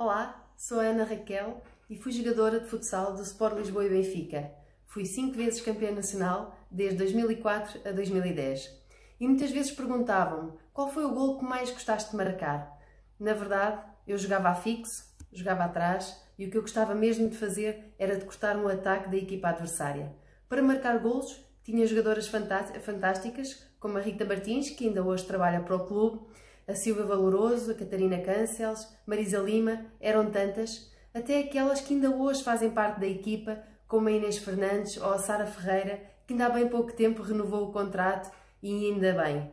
Olá, sou a Ana Raquel e fui jogadora de futsal do Sport Lisboa e Benfica. Fui cinco vezes campeã nacional desde 2004 a 2010. E muitas vezes perguntavam-me qual foi o gol que mais gostaste de marcar. Na verdade, eu jogava a fixo, jogava atrás e o que eu gostava mesmo de fazer era de cortar um ataque da equipa adversária. Para marcar golos, tinha jogadoras fantásticas, como a Rita Martins, que ainda hoje trabalha para o clube, a Silvia Valoroso, a Catarina Cancels, Marisa Lima, eram tantas, até aquelas que ainda hoje fazem parte da equipa, como a Inês Fernandes ou a Sara Ferreira, que ainda há bem pouco tempo renovou o contrato e ainda bem.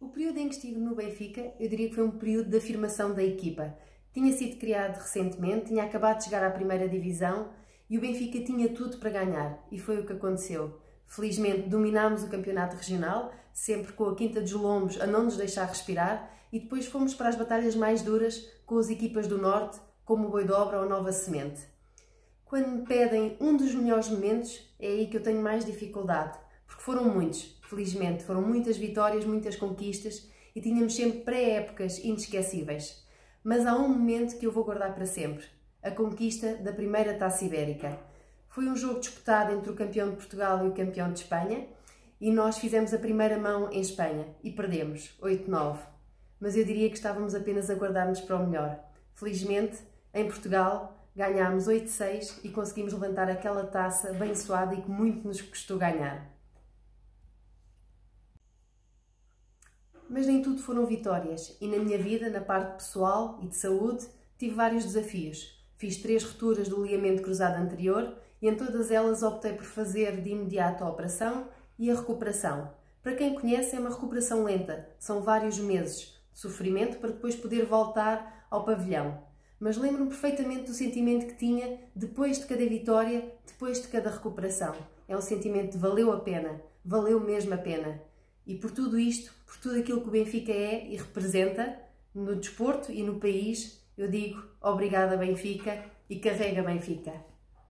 O período em que estive no Benfica, eu diria que foi um período de afirmação da equipa. Tinha sido criado recentemente, tinha acabado de chegar à primeira divisão e o Benfica tinha tudo para ganhar, e foi o que aconteceu. Felizmente dominámos o campeonato regional, sempre com a Quinta dos Lombos a não nos deixar respirar, e depois fomos para as batalhas mais duras com as equipas do Norte, como o Boi Dobra ou Nova Semente. Quando me pedem um dos melhores momentos, é aí que eu tenho mais dificuldade, porque foram muitos, felizmente, foram muitas vitórias, muitas conquistas e tínhamos sempre pré-épocas inesquecíveis. Mas há um momento que eu vou guardar para sempre: a conquista da primeira taça ibérica foi um jogo disputado entre o campeão de Portugal e o campeão de Espanha e nós fizemos a primeira mão em Espanha e perdemos 8-9. Mas eu diria que estávamos apenas a guardar-nos para o melhor. Felizmente, em Portugal, ganhámos 8-6 e conseguimos levantar aquela taça bem suada e que muito nos custou ganhar. Mas nem tudo foram vitórias e na minha vida, na parte pessoal e de saúde, tive vários desafios. Fiz três rupturas do ligamento cruzado anterior e em todas elas optei por fazer de imediato a operação e a recuperação. Para quem conhece, é uma recuperação lenta, são vários meses de sofrimento para depois poder voltar ao pavilhão. Mas lembro-me perfeitamente do sentimento que tinha depois de cada vitória, depois de cada recuperação. É um sentimento de valeu a pena, valeu mesmo a pena. E por tudo isto, por tudo aquilo que o Benfica é e representa no desporto e no país, eu digo obrigada Benfica e carrega Benfica.